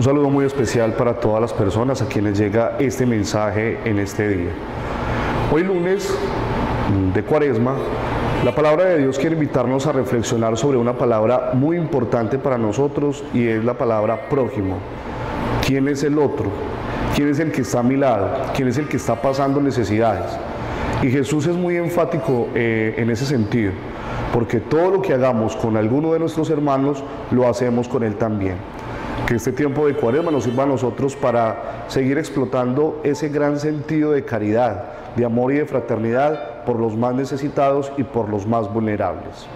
Un saludo muy especial para todas las personas a quienes llega este mensaje en este día. Hoy lunes de Cuaresma, la palabra de Dios quiere invitarnos a reflexionar sobre una palabra muy importante para nosotros y es la palabra prójimo. ¿Quién es el otro? ¿Quién es el que está a mi lado? ¿Quién es el que está pasando necesidades? Y Jesús es muy enfático eh, en ese sentido, porque todo lo que hagamos con alguno de nuestros hermanos, lo hacemos con Él también que este tiempo de cuaresma nos sirva a nosotros para seguir explotando ese gran sentido de caridad, de amor y de fraternidad por los más necesitados y por los más vulnerables.